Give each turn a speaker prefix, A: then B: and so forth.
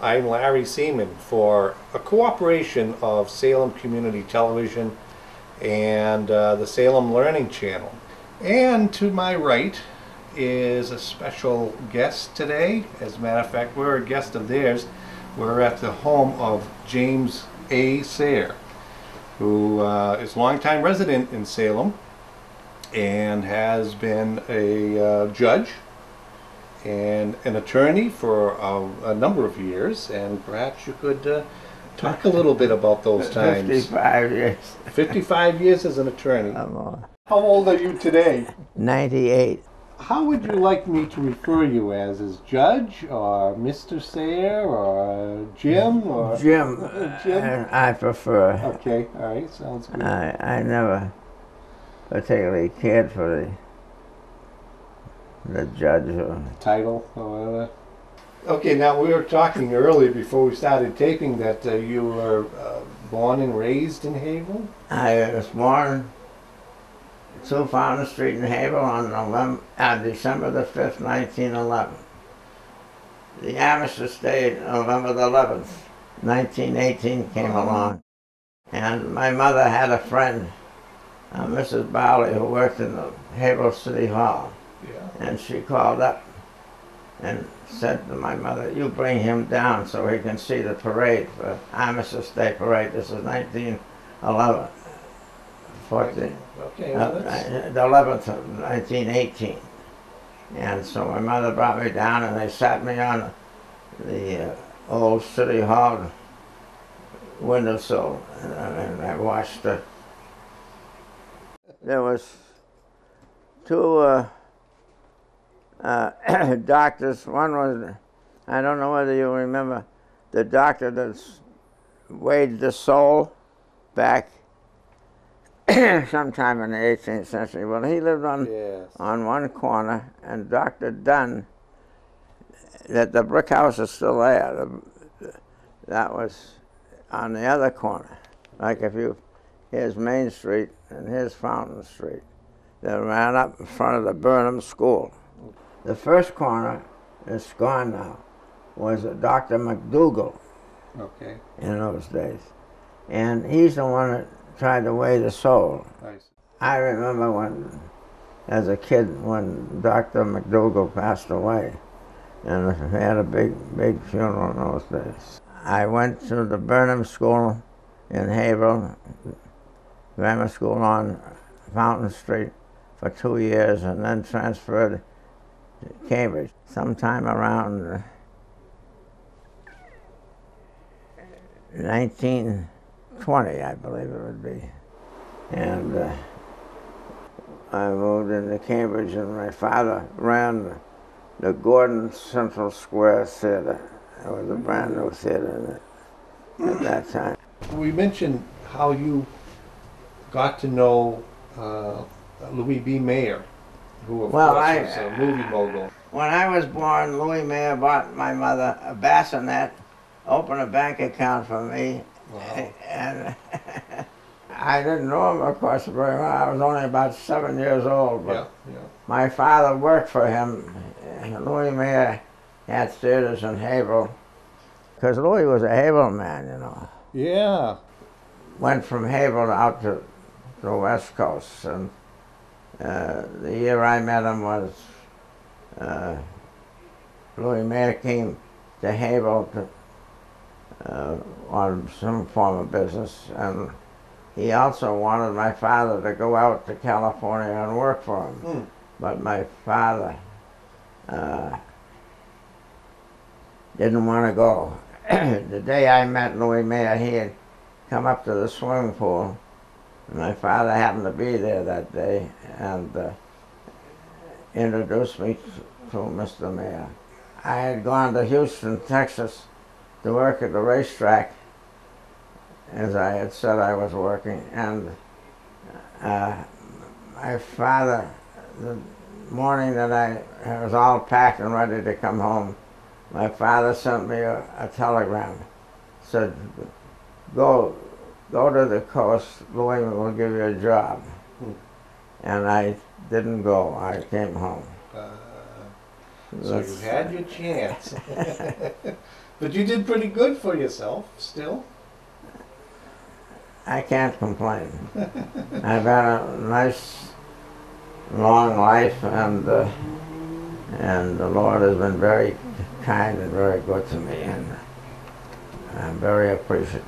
A: I'm Larry Seaman for a cooperation of Salem Community Television and uh, the Salem Learning Channel. And to my right is a special guest today. As a matter of fact, we're a guest of theirs. We're at the home of James A. Sayer, who uh, is a longtime resident in Salem and has been a uh, judge and an attorney for a, a number of years. And perhaps you could uh, talk a little bit about those times.
B: 55 years.
A: 55 years as an attorney. How old are you today?
B: 98.
A: How would you like me to refer you as? As Judge or Mr. Sayer or Jim or
B: Jim,
A: Jim?
B: uh, I prefer.
A: Okay, all right, sounds good.
B: I, I never particularly cared for the the judge or
A: Title or whatever. Okay, now we were talking earlier before we started taping that uh, you were uh, born and raised in Haverhill.
B: I was born 2 Fountain Street in Haverhill on November, uh, December the 5th, 1911. The armistice day, November the 11th, 1918 came along. And my mother had a friend, uh, Mrs. Bowley, who worked in the Haverhill City Hall.
A: Yeah.
B: And she called up and said to my mother, you bring him down so he can see the parade for Armistice Day Parade. This is 1911. 14.
A: Okay,
B: Uh,
A: well, that's,
B: the 11th of 1918. And so my mother brought me down and they sat me on the uh, old City Hall windowsill and, and I watched the. There was two uh, uh, doctors. One was, I don't know whether you remember, the doctor that weighed the soul back sometime in the 18th century. Well, he lived on
A: yes.
B: on one corner, and Dr. Dunn, that the brick house is still there. The, that was on the other corner. Like if you, here's Main Street and here's Fountain Street. That ran up in front of the Burnham School. The first corner, it's gone now, was Dr. MacDougall
A: Okay,
B: in those days. And he's the one that tried to weigh the soul.
A: nice.
B: I remember when, as a kid, when Dr. MacDougall passed away, and we had a big, big funeral in those days. I went to the Burnham School in Haverhill, grammar school on Fountain Street for two years, and then transferred Cambridge sometime around uh, 1920, I believe it would be. And uh, I moved into Cambridge, and my father ran the, the Gordon Central Square Theater. It was a brand new theater at that time.
A: We mentioned how you got to know uh, Louis B. Mayer, who of
B: Well,
A: course
B: I-
A: was a movie mogul.
B: When I was born, Louis Mayer bought my mother a bassinet, opened a bank account for me,
A: Wow.
B: and I didn't know him, of course, very well. I was only about seven years old, but
A: Yeah, yeah.
B: My father worked for him. Louis Mayer had theaters in Haverhill. Because Louis was a Haverhill man, you know.
A: Yeah.
B: Went from Haverhill out to the West Coast. And uh, the year I met him was uh, Louis Mayer came to Haverhill to, uh, on some form of business. And he also wanted my father to go out to California and work for him.
A: Hmm.
B: But my father uh, didn't want to go. the day I met Louis Mayer, he had come up to the swimming pool. My father happened to be there that day and uh, introduced me to, Mr. Mayer. I had gone to Houston, Texas to work at the racetrack, as I had said I was working, and uh, my father, the morning that I, I was all packed and ready to come home, my father sent me a, a telegram. Said, go, go to the coast, Louis will give you a job.
A: Hmm.
B: And I didn't go, I came home.
A: Uh, so you had your chance. But you did pretty good for yourself, still.
B: I can't complain. I've had a nice, long life, and uh, and the Lord has been very kind and very good to me, and I'm very appreciative.